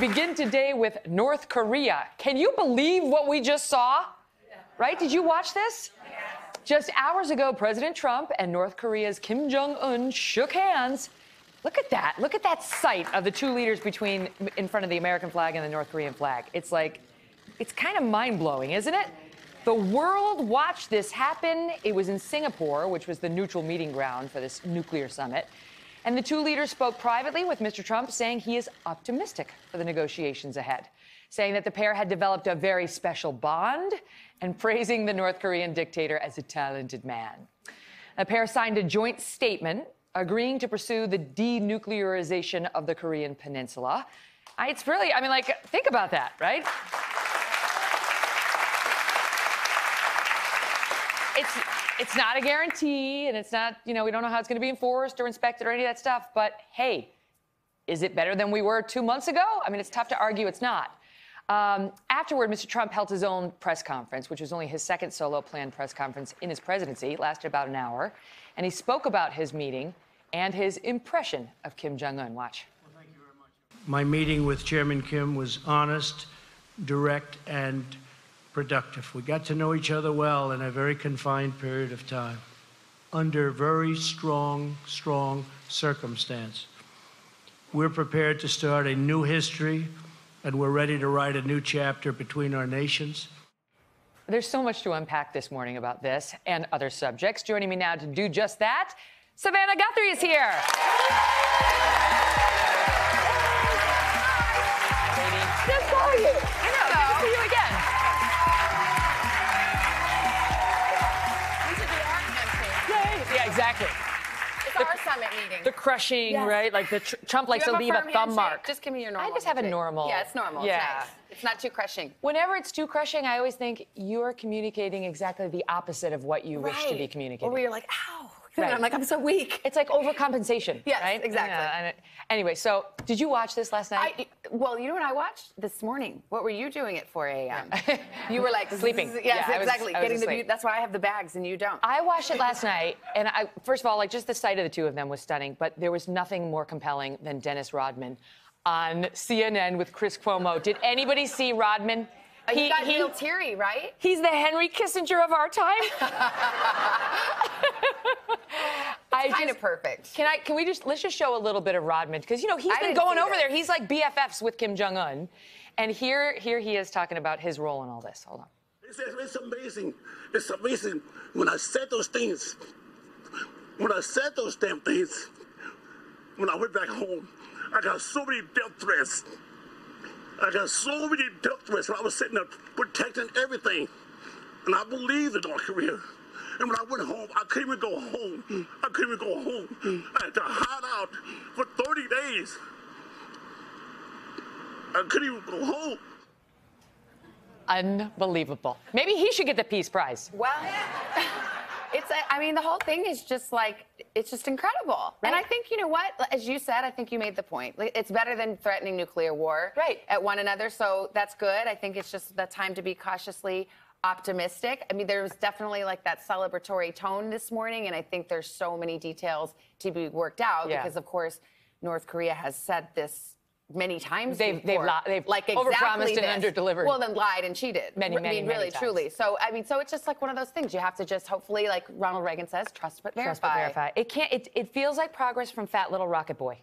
begin today with North Korea. Can you believe what we just saw? Right? Did you watch this? Just hours ago, President Trump and North Korea's Kim Jong un shook hands. Look at that. Look at that sight of the two leaders between in front of the American flag and the North Korean flag. It's like, it's kind of mind blowing, isn't it? The world watched this happen. It was in Singapore, which was the neutral meeting ground for this nuclear summit. And the two leaders spoke privately with Mr. Trump, saying he is optimistic for the negotiations ahead, saying that the pair had developed a very special bond and praising the North Korean dictator as a talented man. The pair signed a joint statement agreeing to pursue the denuclearization of the Korean peninsula. It's really, I mean, like, think about that, right? It's it's not a guarantee, and it's not, you know, we don't know how it's going to be enforced or inspected or any of that stuff. But hey, is it better than we were two months ago? I mean, it's tough to argue it's not. Um, afterward, Mr. Trump held his own press conference, which was only his second solo planned press conference in his presidency. It lasted about an hour. And he spoke about his meeting and his impression of Kim Jong un. Watch. Well, thank you very much. My meeting with Chairman Kim was honest, direct, and productive. We got to know each other well in a very confined period of time, under very strong, strong circumstance. We're prepared to start a new history, and we're ready to write a new chapter between our nations. There's so much to unpack this morning about this and other subjects. Joining me now to do just that, Savannah Guthrie is here. Exactly. It's the, our summit meeting. The crushing, yes. right? Like the tr Trump likes to leave a, a thumb mark. Just give me your normal. I just have handshake. a normal. Yeah, it's normal. Yeah. It's, nice. it's not too crushing. Whenever it's too crushing, I always think you're communicating exactly the opposite of what you right. wish to be communicating. Or where you're like, ow. Right. I'm like, I'm so weak. It's like overcompensation. yes, right? exactly. Yeah, anyway, so did you watch this last night? I, well, you know what I watched this morning? What were you doing at 4 a.m.? you were like sleeping. Yes, yeah, exactly. Was, Getting the that's why I have the bags and you don't. I watched it last night, and I first of all, like just the sight of the two of them was stunning. But there was nothing more compelling than Dennis Rodman on CNN with Chris Cuomo. Did anybody see Rodman? Uh, he, got he, real teary, right? He's the Henry Kissinger of our time. I kind of perfect. Can I? Can we just let's just show a little bit of Rodman because you know he's I been going over this. there. He's like BFFs with Kim Jong Un, and here here he is talking about his role in all this. Hold on. It's, it's amazing. It's amazing when I said those things. When I said those damn things, when I went back home, I got so many death threats. I got so many death threats. I was sitting there protecting everything. And I believed in North Korea. And when I went home, I couldn't even go home. I couldn't even go home. I had to hide out for 30 days. I couldn't even go home. Unbelievable. Maybe he should get the Peace Prize. Well, it's, I mean, the whole thing is just like, it's just incredible. Right. And I think, you know what, as you said, I think you made the point. It's better than threatening nuclear war right. at one another. So that's good. I think it's just the time to be cautiously optimistic. I mean, there's definitely like that celebratory tone this morning, and I think there's so many details to be worked out yeah. because, of course, North Korea has said this many times they've before. they've, they've like exactly overpromised this. and underdelivered. Well, then lied and cheated. Many, many, I mean, many really, times. truly. So I mean, so it's just like one of those things. You have to just hopefully, like Ronald Reagan says, trust but verify. Trust but verify. It can't. It, it feels like progress from Fat Little Rocket Boy.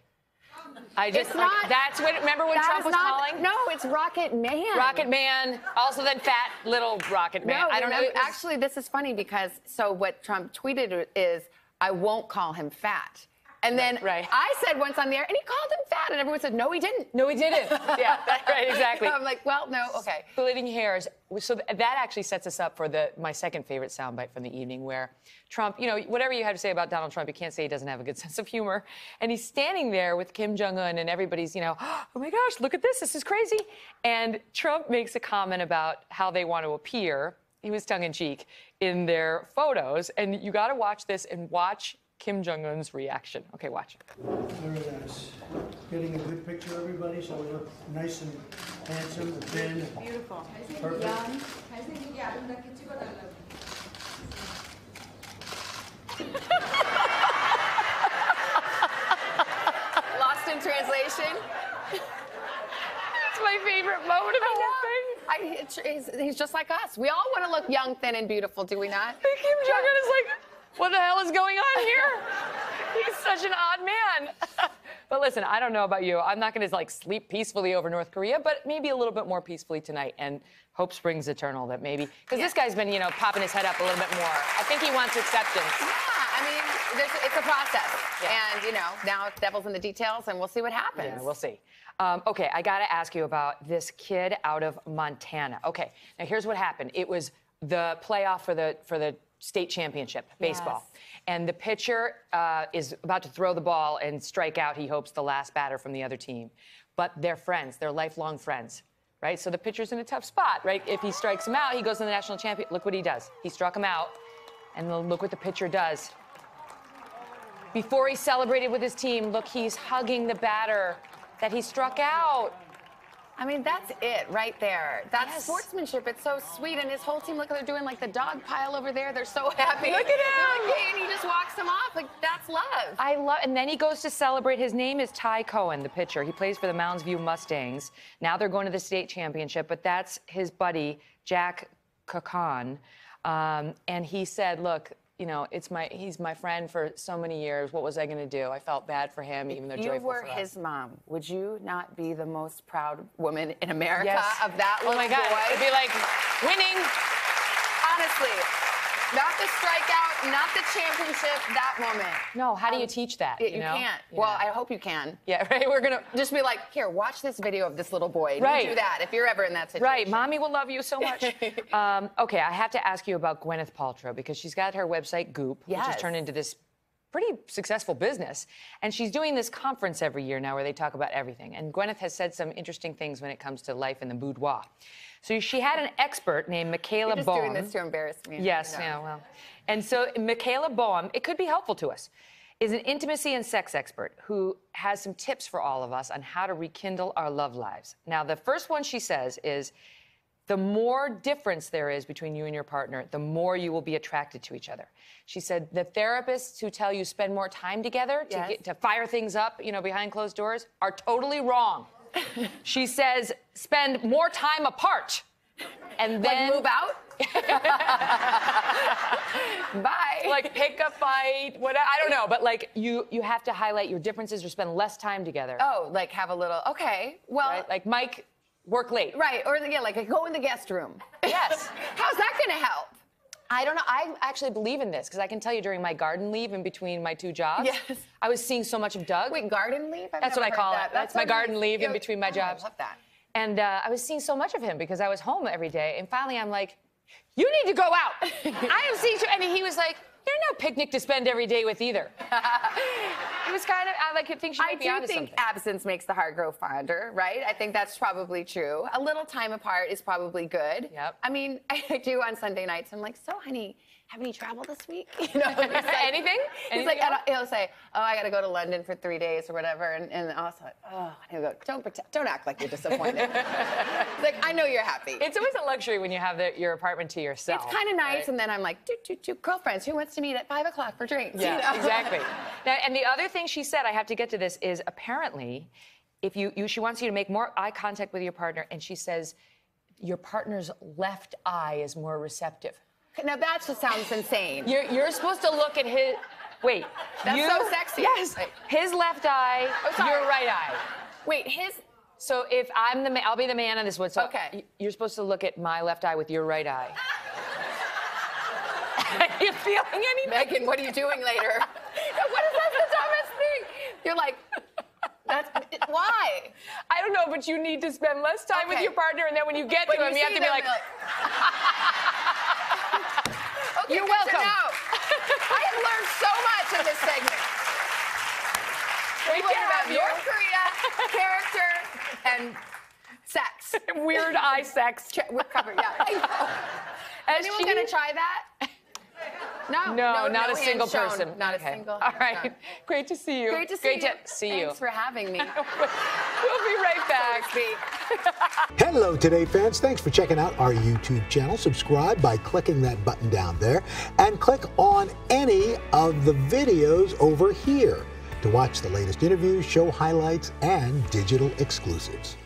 I just it's like, that's what remember when Trump was not, calling? No, it's Rocket Man. Rocket Man. Also then fat little Rocket Man. No, I don't know. Was... Actually, this is funny because so what Trump tweeted is I won't call him fat. And then right. I said once on the air, and he called him fat, and everyone said, no, he didn't. No, he didn't. yeah, that, right, exactly. I'm like, well, no, okay. Splitting hairs. So that actually sets us up for the my second favorite soundbite from the evening, where Trump, you know, whatever you have to say about Donald Trump, you can't say he doesn't have a good sense of humor. And he's standing there with Kim Jong Un, and everybody's, you know, oh my gosh, look at this, this is crazy. And Trump makes a comment about how they want to appear. He was tongue in cheek in their photos, and you got to watch this and watch Kim Jong Un's reaction. Okay, watch. Very nice. Getting a good picture, of everybody, so we look nice and handsome and thin. Beautiful. Perfect. Lost in translation. It's my favorite moment of the whole thing. I, he's, he's, just like us. We all want to look young, thin, and beautiful, do we not? Kim Jong Un is like, what the hell is going on here? He's such an odd man. but listen, I don't know about you. I'm not going to like sleep peacefully over North Korea, but maybe a little bit more peacefully tonight. And hope springs eternal that maybe because yeah. this guy's been, you know, popping his head up a little bit more. I think he wants acceptance. Yeah, I mean, it's a process, yeah. and you know, now it's devil's in the details, and we'll see what happens. Yeah, we'll see. Um, okay, I got to ask you about this kid out of Montana. Okay, now here's what happened. It was the playoff for the for the state championship baseball. Yes. And the pitcher uh, is about to throw the ball and strike out, he hopes, the last batter from the other team. But they're friends, they're lifelong friends, right? So the pitcher's in a tough spot, right? If he strikes him out, he goes to the national champion. Look what he does. He struck him out, and look what the pitcher does. Before he celebrated with his team, look, he's hugging the batter that he struck out. I mean, that's it right there. That's yes. sportsmanship. It's so sweet. And his whole team, look, they're doing like the dog pile over there. They're so happy. Look at him. Like, and he just walks them off. Like, that's love. I love And then he goes to celebrate. His name is Ty Koehn, the pitcher. He plays for the Mounds View Mustangs. Now they're going to the state championship, but that's his buddy, Jack Kocon. Um, and he said, look, you know, it's my he's my friend for so many years. What was I going to do? I felt bad for him, even though if you were his mom, would you not be the most proud woman in America yes. of that oh my God. boy? I'd be like, winning. Honestly. Not the strikeout, not the championship, that moment. No, how do you um, teach that? You, you know? can't. Yeah. Well, I hope you can. Yeah, right. We're gonna just be like, here, watch this video of this little boy. Right. You do that if you're ever in that situation. Right. Mommy will love you so much. um, okay, I have to ask you about Gwyneth Paltrow because she's got her website Goop, yes. which has turned into this pretty successful business. And she's doing this conference every year now where they talk about everything. And Gwyneth has said some interesting things when it comes to life in the boudoir. So she had an expert named Michaela You're just Boehm. doing this to embarrass me. Yes, no. yeah, well. And so Michaela Boehm, it could be helpful to us, is an intimacy and sex expert who has some tips for all of us on how to rekindle our love lives. Now, the first one she says is the more difference there is between you and your partner, the more you will be attracted to each other. She said the therapists who tell you spend more time together to, yes. get, to fire things up, you know, behind closed doors are totally wrong. she says spend more time apart and then like move out Bye. Like pick a fight. What I don't know, but like you you have to highlight your differences or spend less time together. Oh, like have a little. Okay. Well, right? like Mike work late. Right. Or yeah, like go in the guest room. Yes. How's that going to help? I don't know. I actually believe in this because I can tell you during my garden leave in between my two jobs, yes. I was seeing so much of Doug. Wait, garden leave? I've That's what I call that. it. That's, That's my garden leave in between my jobs. I love that. And uh, I was seeing so much of him because I was home every day. And finally, I'm like, you need to go out. I am seeing you. And he was like, you're no picnic to spend every day with either. it was kind of, I like, think she might I be do think something. absence makes the heart grow fonder, right? I think that's probably true. A little time apart is probably good. Yep. I mean, I do on Sunday nights. I'm like, so, honey, have any travel this week? You know, like, anything? He's like, he'll say, oh, I got to go to London for three days or whatever, and, and also, oh, he'll go, don't pretend, don't act like you're disappointed. like, I know you're happy. It's always a luxury when you have the, your apartment to yourself. It's kind of nice, right? and then I'm like, do, do, do, girlfriends, who wants to meet at five o'clock for drinks? Yeah, you know? exactly. Now, and the other thing she said, I have to get to this, is apparently, if you, you she wants you to make more eye contact with your partner, and she says your partner's left eye is more receptive. Now that just sounds insane. You're, you're supposed to look at his. Wait. That's you, so sexy. Yes. His left eye, oh, sorry. your right eye. Wait, his. So if I'm the man, I'll be the man on this one. So okay. you're supposed to look at my left eye with your right eye. are you feeling anything? Megyn, what are you doing later? what is that the dumbest thing? You're like, that's why? I don't know, but you need to spend less time okay. with your partner, and then when you get to him, you, you have to be like. like You're welcome. I have learned so much in this segment. We learned about North Korea, character, and sex. Weird eye sex. We're covered, yeah. Anyone she... gonna try that? No, no, no not no a single shown. person. Not okay. a single. All right. Shown. Great to see you. Great to see Great you. to see Thanks you. Thanks for having me. we'll be right back. Hello, Today fans. Thanks for checking out our YouTube channel. Subscribe by clicking that button down there and click on any of the videos over here to watch the latest interviews, show highlights, and digital exclusives.